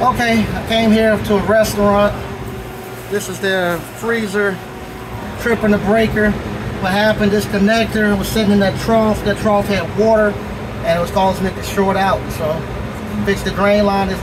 Okay, I came here to a restaurant. This is their freezer, tripping the breaker. What happened, this connector was sitting in that trough. That trough had water and it was causing it to short out. So fix the drain line as